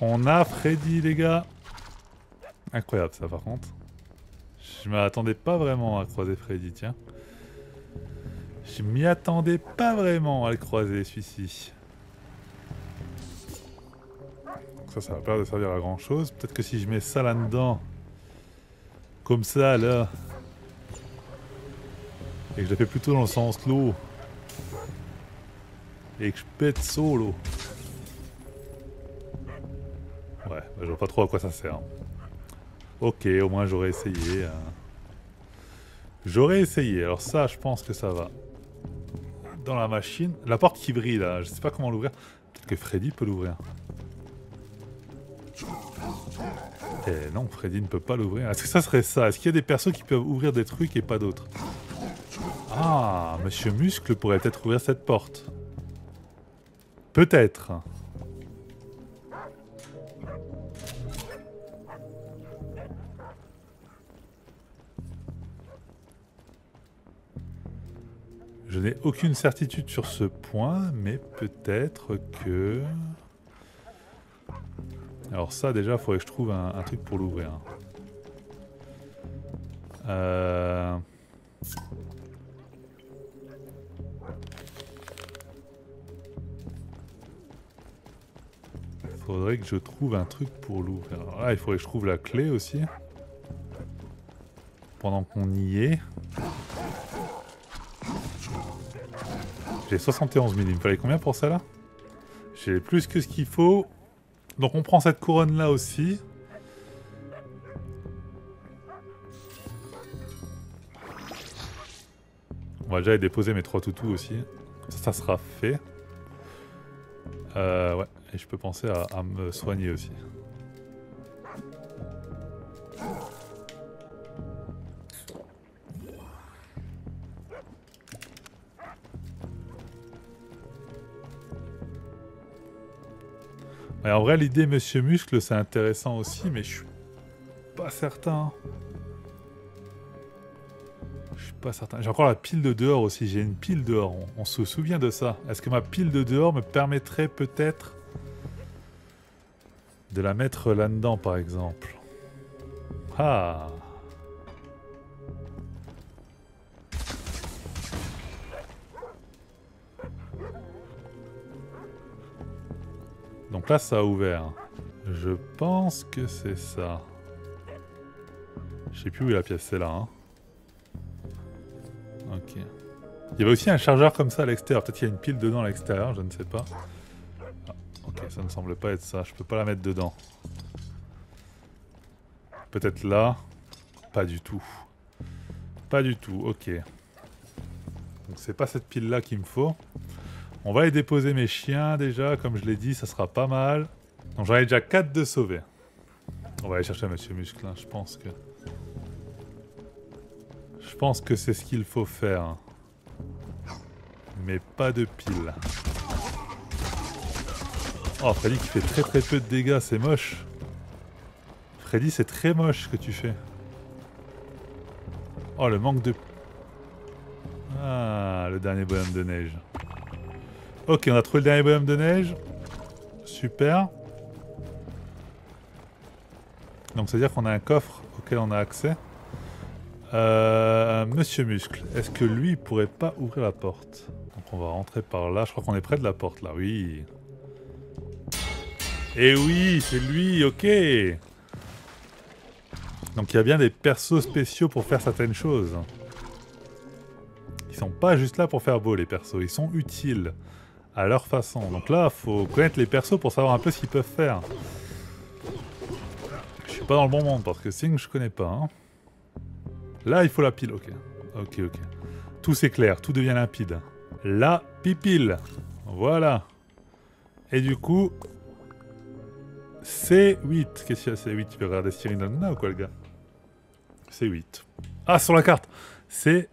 On a Freddy, les gars. Incroyable ça, par contre. Je m'attendais pas vraiment à croiser Freddy, tiens. Je m'y attendais pas vraiment à le croiser, celui-ci. Ça, ça va pas de servir à grand chose. Peut-être que si je mets ça là-dedans, comme ça, là, et que je le fais plutôt dans le sens l'eau, et que je pète solo. Ouais, bah, je vois pas trop à quoi ça sert. Ok, au moins j'aurais essayé. Hein. J'aurais essayé. Alors ça, je pense que ça va. Dans la machine. La porte qui brille là, je sais pas comment l'ouvrir. Peut-être que Freddy peut l'ouvrir. Eh non, Freddy ne peut pas l'ouvrir. Est-ce que ça serait ça? Est-ce qu'il y a des personnes qui peuvent ouvrir des trucs et pas d'autres? Ah, Monsieur Muscle pourrait peut-être ouvrir cette porte. Peut-être. Je n'ai aucune certitude sur ce point, mais peut-être que... Alors ça, déjà, il faudrait que je trouve un, truc pour l'ouvrir. Euh... Faudrait que je trouve un truc pour l'ouvrir. Ah, il faudrait que je trouve la clé aussi. Pendant qu'on y est. J'ai 71 000. Il me fallait combien pour ça là? J'ai plus que ce qu'il faut. Donc on prend cette couronne là aussi. On va déjà aller déposer mes trois toutous aussi. Ça, ça sera fait. Euh, ouais, et je peux penser à, me soigner aussi. Ouais, en vrai, l'idée Monsieur Muscle, c'est intéressant aussi, mais je suis pas certain. Je suis pas certain. J'ai encore la pile de dehors aussi. J'ai une pile dehors. On, on se souvient de ça. Est-ce que ma pile de dehors me permettrait peut-être de la mettre là-dedans, par exemple Ah Donc là, ça a ouvert. Je pense que c'est ça. Je sais plus où est la pièce, c'est là. Hein. Ok. Il y avait aussi un chargeur comme ça à l'extérieur. Peut-être qu'il y a une pile dedans à l'extérieur, je ne sais pas. Ça ne semble pas être ça. Je peux pas la mettre dedans. Peut-être là. Pas du tout. Pas du tout, ok. Donc c'est pas cette pile là qu'il me faut. On va aller déposer mes chiens déjà, comme je l'ai dit, ça sera pas mal. Donc j'en ai déjà 4 de sauvés. On va aller chercher Monsieur Muscle, hein. je pense que... Je pense que c'est ce qu'il faut faire. Mais pas de pile. Oh, Freddy qui fait très très peu de dégâts, c'est moche. Freddy, c'est très moche ce que tu fais. Oh, le manque de... Ah, le dernier bonhomme de neige. Ok, on a trouvé le dernier bonhomme de neige. Super. Donc, c'est-à-dire qu'on a un coffre auquel on a accès. Euh, Monsieur Muscle, est-ce que lui pourrait pas ouvrir la porte? Donc on va rentrer par là. Je crois qu'on est près de la porte là, oui. Et oui, c'est lui, ok. Donc il y a bien des persos spéciaux pour faire certaines choses. Ils sont pas juste là pour faire beau les persos, ils sont utiles à leur façon. Donc là, faut connaître les persos pour savoir un peu ce qu'ils peuvent faire. Je suis pas dans le bon monde parce que Sing je connais pas. Hein. Là, il faut la pile, ok. Ok, ok. Tout s'éclaire, tout devient limpide. La pipile. Voilà. Et du coup... C8. Qu'est-ce qu'il y a C8 Tu veux regarder Cyrinana ou quoi, le gars? C8. Ah, sur la carte C8.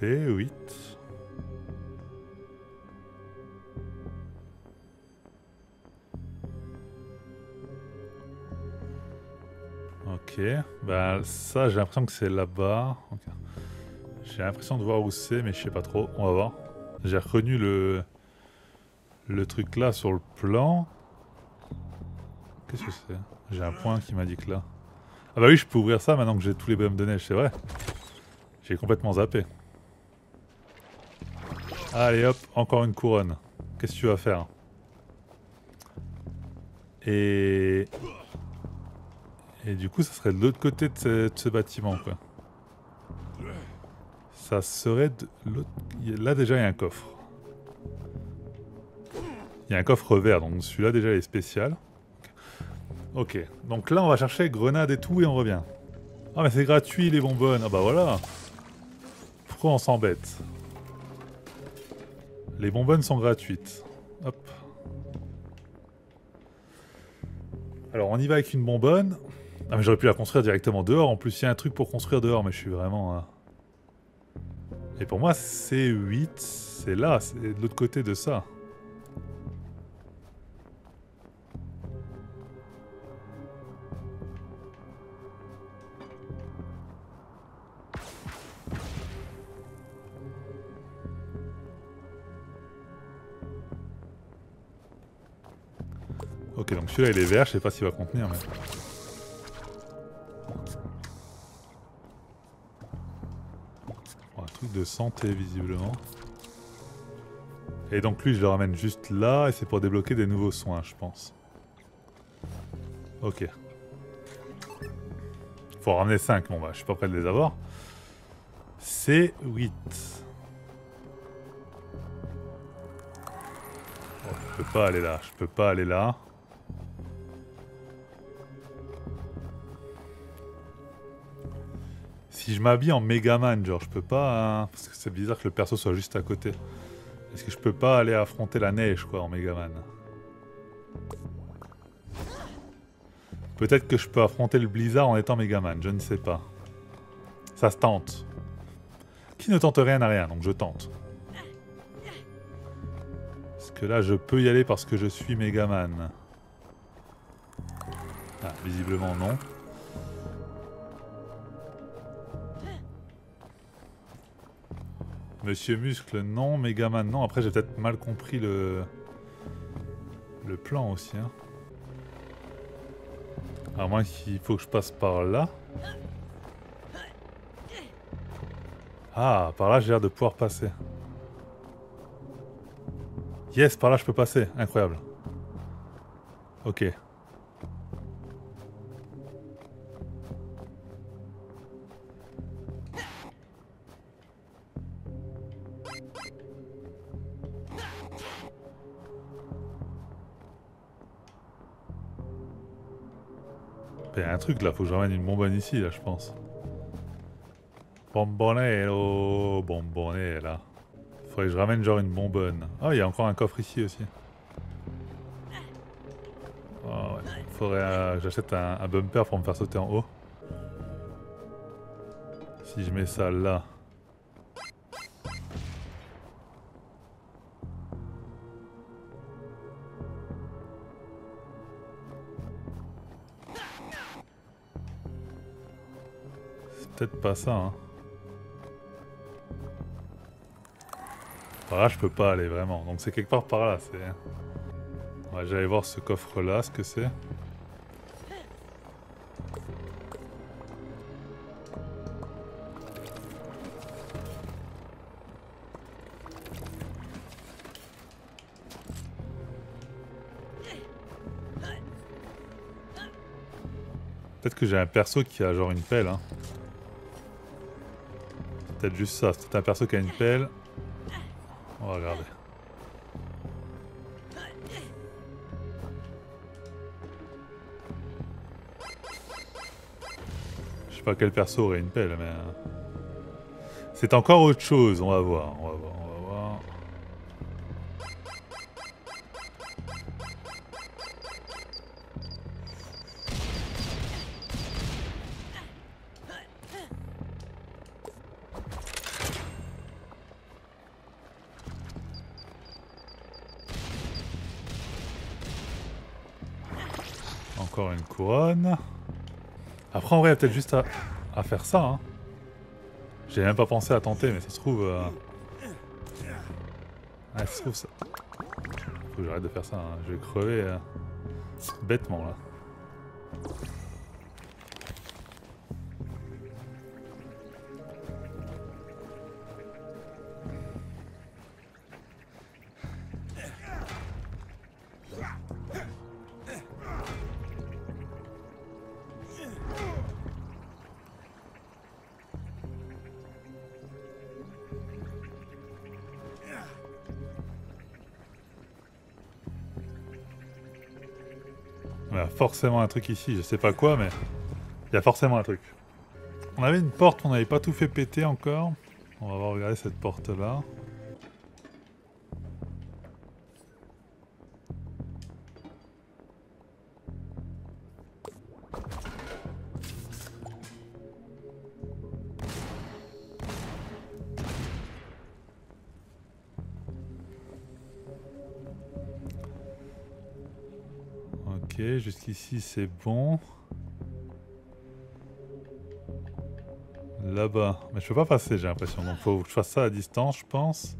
C8. Ok, bah ça j'ai l'impression que c'est là-bas. J'ai l'impression de voir où c'est, mais je sais pas trop. On va voir. J'ai reconnu le le truc là sur le plan. Qu'est-ce que c'est? J'ai un point qui m'indique là. Ah bah oui, je peux ouvrir ça maintenant que j'ai tous les bonhommes de neige, c'est vrai. J'ai complètement zappé. Allez hop, encore une couronne. Qu'est-ce que tu vas faire? Et... Et du coup, ça serait de l'autre côté de ce, de ce, bâtiment, quoi. Ça serait de. Là, déjà, il y a un coffre. Il y a un coffre vert, donc celui-là, déjà, il est spécial. Ok, donc là, on va chercher grenade et tout, et on revient. Ah, mais c'est gratuit, les bonbonnes. Ah bah voilà. Pourquoi on s'embête? Les bonbonnes sont gratuites. Hop. Alors, on y va avec une bonbonne. Ah mais j'aurais pu la construire directement dehors. En plus, il y a un truc pour construire dehors, mais je suis vraiment... Hein. Et pour moi, C8, c'est là, c'est de l'autre côté de ça. Ok, donc celui-là il est vert, je sais pas s'il va contenir mais... de santé, visiblement. Et donc lui, je le ramène juste là, et c'est pour débloquer des nouveaux soins, je pense. Ok. Faut en ramener 5, bon bah, je suis pas prêt de les avoir. C'est 8. je peux pas aller là, je peux pas aller là. Si je m'habille en Megaman, genre je peux pas... Hein, parce que c'est bizarre que le perso soit juste à côté. Est-ce que je peux pas aller affronter la neige quoi en Megaman? Peut-être que je peux affronter le blizzard en étant Megaman, je ne sais pas. Ça se tente. Qui ne tente rien n'a rien, donc je tente. Est-ce que là je peux y aller parce que je suis Megaman Ah, visiblement non. Monsieur Muscle, non. Megaman, non. Après, j'ai peut-être mal compris le... Le plan aussi, hein. À moins qu'il faut que je passe par là. Ah, par là, j'ai l'air de pouvoir passer. Yes, par là, je peux passer. Incroyable. Ok. A un truc là, faut que je ramène une bonbonne ici là, je pense. Bombonello, bonbonne là. Faudrait que je ramène genre une bonbonne. Oh, il y a encore un coffre ici aussi. Oh. Faudrait euh, que j'achète un, un bumper pour me faire sauter en haut. Si je mets ça là. Peut-être pas ça. Hein. Par là, je peux pas aller vraiment. Donc c'est quelque part par là. J'allais voir ce coffre-là, ce que c'est. Peut-être que j'ai un perso qui a genre une pelle. Hein peut-être juste ça. C'est un perso qui a une pelle. On va regarder. Je sais pas quel perso aurait une pelle, mais... Euh, c'est encore autre chose, on va voir, on va voir. A peut-être juste à, faire ça. Hein. J'ai même pas pensé à tenter, mais ça se trouve... Euh... ça se trouve ça... Faut que j'arrête de faire ça, hein. je vais crever euh, bêtement là. Forcément un truc ici, je sais pas quoi, mais il y a forcément un truc. On avait une porte, on n'avait pas tout fait péter encore. On va regarder cette porte c'est bon. Là-bas. Mais je peux pas passer j'ai l'impression. Donc faut que je fasse ça à distance je pense.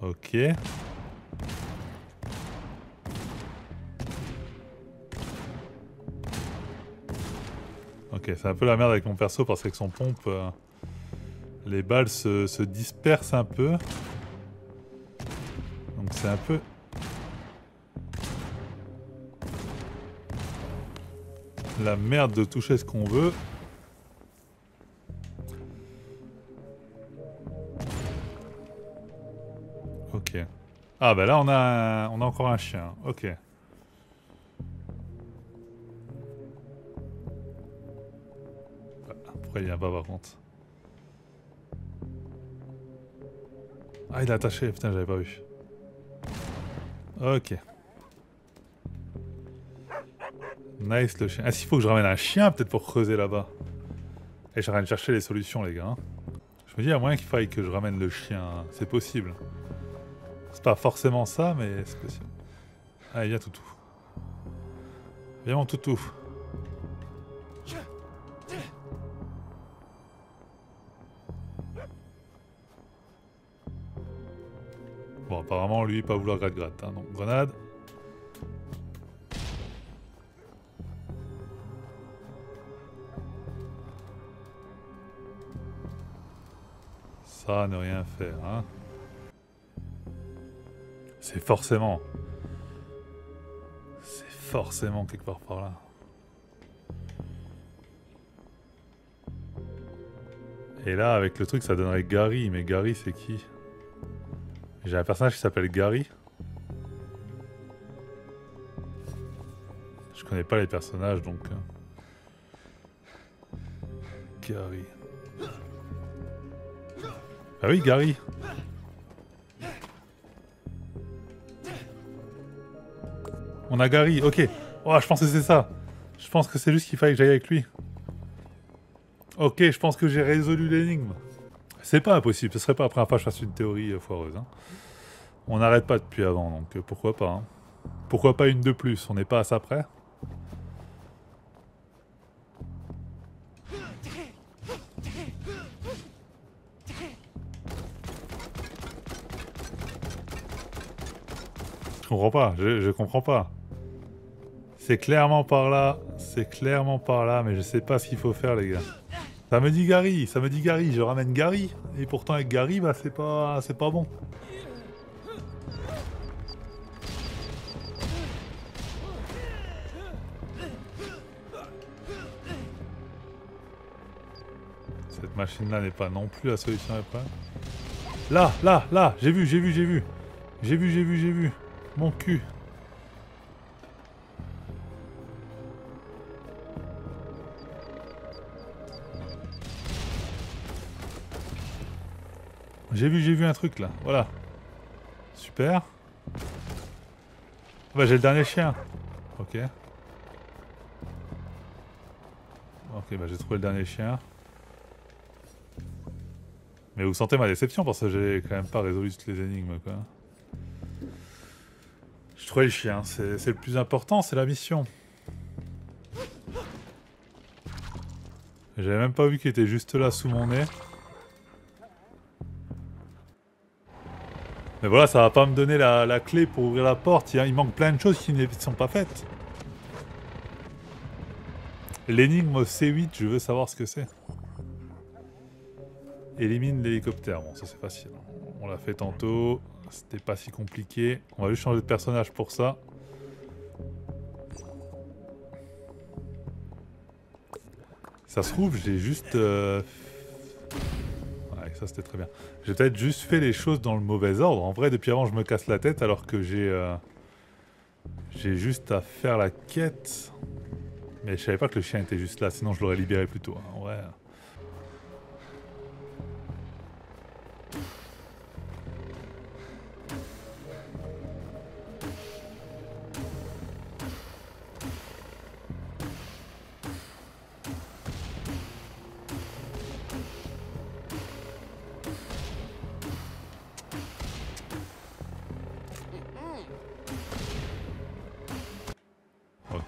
Ok. Ok, c'est un peu la merde avec mon perso parce qu'avec son pompe, euh, les balles se dispersent un peu. C'est un peu... La merde de toucher ce qu'on veut. Ok. Ah bah là on a, on a encore un chien. Ok. Pourquoi il vient pas par contre? Ah il est attaché, putain j'avais pas vu. Ok. Nice le chien. Ah s'il faut que je ramène un chien peut-être pour creuser là-bas. Et je de chercher les solutions les gars. Hein. Je me dis il y a moyen qu'il faille que je ramène le chien. C'est possible. C'est pas forcément ça, mais c'est possible. Allez, viens toutou. Viens mon toutou. Bon, apparemment, lui, pas vouloir gratte-gratte. Hein, donc, grenade. Ça, ne rien faire, hein. C'est forcément... C'est forcément quelque part par là. Et là, avec le truc, ça donnerait Gary. Mais Gary, c'est qui? J'ai un personnage qui s'appelle Gary. Je connais pas les personnages, donc... Hein. Gary. Ah oui, Gary On a Gary, ok. Oh, je pense que c'est ça. Je pense que c'est juste qu'il fallait que j'aille avec lui. Ok, je pense que j'ai résolu l'énigme. C'est pas impossible, ce serait pas la première fois que je fasse une théorie euh, foireuse. Hein. On n'arrête pas depuis avant, donc euh, pourquoi pas. Hein. Pourquoi pas une de plus On n'est pas à ça près Je comprends pas, je, je comprends pas. C'est clairement par là, c'est clairement par là, mais je sais pas ce qu'il faut faire les gars. Ça me dit Gary, ça me dit Gary, je ramène Gary, et pourtant avec Gary, bah c'est pas, c'est pas bon. Cette machine-là n'est pas non plus la solution à problème. Là, là, là, j'ai vu, j'ai vu, j'ai vu. J'ai vu, j'ai vu, j'ai vu. Mon cul. J'ai vu, j'ai vu un truc là. Voilà. Super. Bah j'ai le dernier chien. Ok. Ok, bah j'ai trouvé le dernier chien. Mais vous sentez ma déception parce que j'ai quand même pas résolu toutes les énigmes quoi. Je trouvais le chien, c'est le plus important, c'est la mission. J'avais même pas vu qu'il était juste là sous mon nez. Mais voilà, ça va pas me donner la, clé pour ouvrir la porte. Il, manque plein de choses qui ne sont pas faites. L'énigme C8, je veux savoir ce que c'est. Élimine l'hélicoptère. Bon, ça c'est facile. On l'a fait tantôt. C'était pas si compliqué. On va juste changer de personnage pour ça. Ça se trouve, j'ai juste... Euh, ça c'était très bien. J'ai peut-être juste fait les choses dans le mauvais ordre. En vrai, depuis avant, je me casse la tête alors que j'ai... Euh, j'ai juste à faire la quête. Mais je savais pas que le chien était juste là, sinon je l'aurais libéré plus tôt. Hein. Ouais.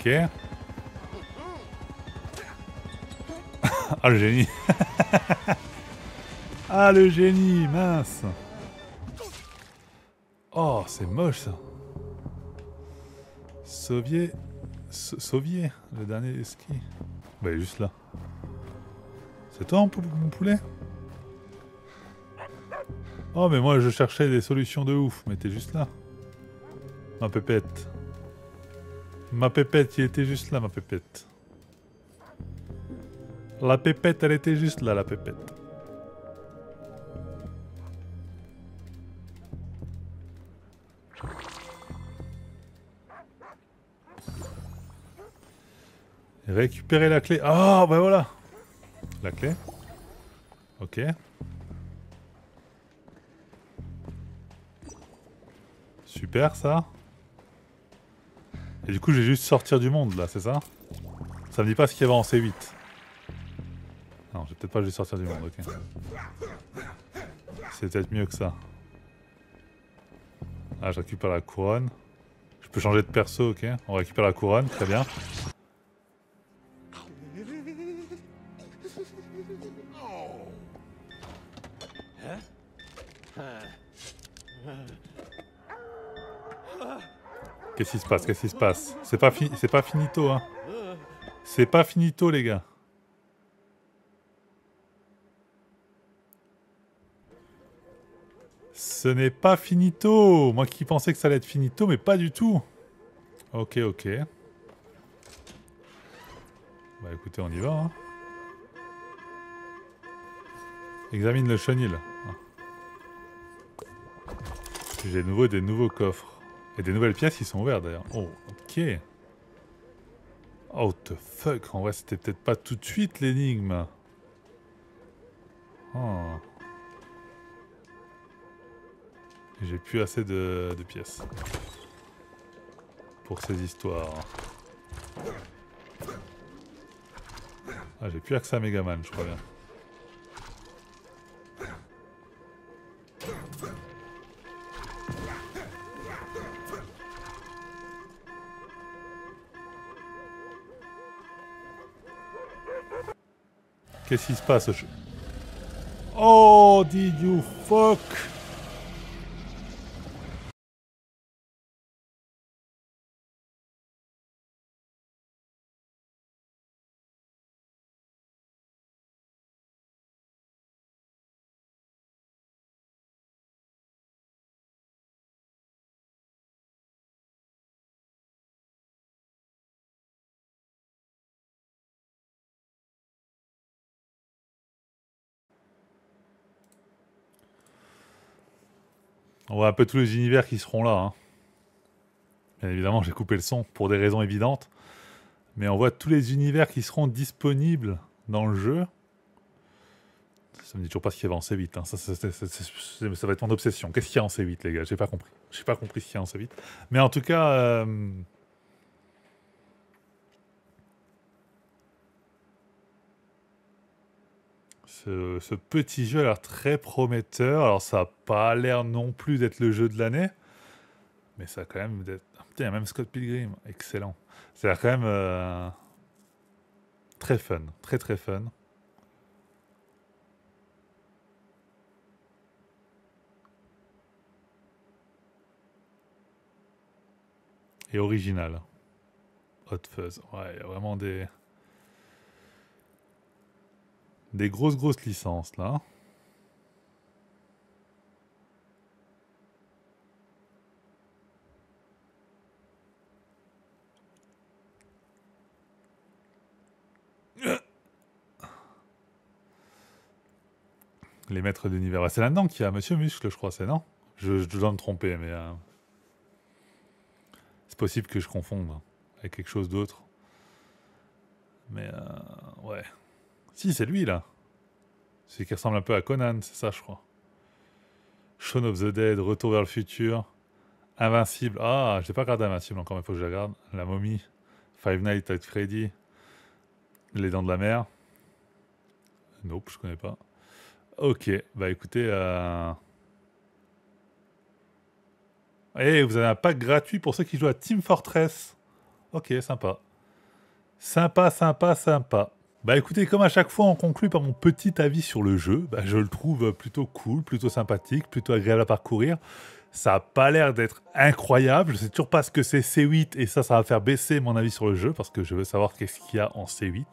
ah le génie Ah le génie, mince Oh, c'est moche ça. Sauvier. Sauvier, le dernier ski. Bah, il est juste là. C'est toi mon poulet? Oh, mais moi je cherchais des solutions de ouf, mais t'es juste là. Ma pépette. Ma pépette, il était juste là, ma pépette. La pépette, elle était juste là, la pépette. Récupérer la clé. Ah, oh, bah voilà. La clé. Ok. Super ça. Et du coup, j'ai juste sortir du monde là, c'est ça? Ça me dit pas ce qu'il y avait en C8. Non, j'ai peut-être pas juste sortir du monde, ok. C'est peut-être mieux que ça. Ah, je récupère la couronne. Je peux changer de perso, ok. On récupère la couronne, très bien. Qu'est-ce qui se passe? Qu'est-ce qui se passe? C'est pas, c'est pas finito, hein. C'est pas finito, les gars. Ce n'est pas finito Moi qui pensais que ça allait être finito, mais pas du tout. Ok, ok. Bah écoutez, on y va. Hein. Examine le chenil. J'ai de nouveau des nouveaux coffres. Et des nouvelles pièces qui sont ouvertes d'ailleurs. Oh, ok. Oh, the fuck. En vrai, c'était peut-être pas tout de suite l'énigme. Oh. J'ai plus assez de, de, pièces. Pour ces histoires. Ah, j'ai plus accès à Megaman, je crois bien. Qu'est-ce qui se passe? Oh, did you fuck? On voit un peu tous les univers qui seront là. Hein. Bien évidemment, j'ai coupé le son pour des raisons évidentes. Mais on voit tous les univers qui seront disponibles dans le jeu. Ça me dit toujours pas ce qu'il y avait en C8. Hein. Ça, ça, va être mon obsession. Qu'est-ce qu'il y a en C8, les gars? J'ai pas compris. J'ai pas compris ce qu'il y a en C8. Mais en tout cas... Euh, Ce, petit jeu a l'air très prometteur. Alors, ça n'a pas l'air non plus d'être le jeu de l'année. Mais ça a quand même d'être... Putain, il y a même Scott Pilgrim. Excellent. Ça a quand même... Euh, très fun. Très, très fun. Et original. Hot Fuzz. Ouais, il y a vraiment des... Des grosses, grosses licences, là. Les maîtres d'univers. C'est là-dedans qu'il y a Monsieur Muscle, je crois, c'est non? Je, dois me tromper, mais... Euh, c'est possible que je confonde avec quelque chose d'autre. Mais, euh, ouais. Si, c'est lui, là. C'est qui ressemble un peu à Conan, c'est ça, je crois. Shaun of the Dead, Retour vers le futur. Invincible. Ah, j'ai pas regardé Invincible encore, mais il faut que je la regarde. La momie. Five Nights at Freddy. Les Dents de la Mer. Nope, je connais pas. Ok, bah écoutez... Euh... Eh, vous avez un pack gratuit pour ceux qui jouent à Team Fortress. Ok, sympa. Sympa, sympa, sympa. Bah écoutez, comme à chaque fois, on conclut par mon petit avis sur le jeu. Bah, je le trouve plutôt cool, plutôt sympathique, plutôt agréable à parcourir. Ça a pas l'air d'être incroyable. Je sais toujours pas ce que c'est C8 et ça, ça va faire baisser mon avis sur le jeu parce que je veux savoir qu'est-ce qu'il y a en C8.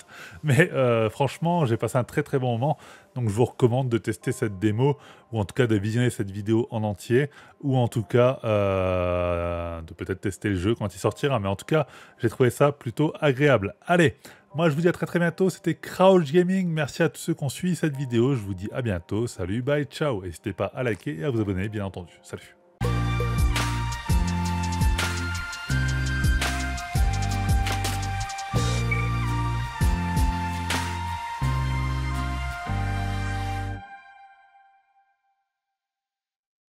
Mais euh, franchement, j'ai passé un très très bon moment. Donc je vous recommande de tester cette démo ou en tout cas de visionner cette vidéo en entier ou en tout cas euh, de peut-être tester le jeu quand il sortira. Mais en tout cas, j'ai trouvé ça plutôt agréable. Allez, moi je vous dis à très très bientôt. C'était Crouch Gaming. Merci à tous ceux qui ont suivi cette vidéo. Je vous dis à bientôt. Salut, bye, ciao. N'hésitez pas à liker et à vous abonner, bien entendu. Salut.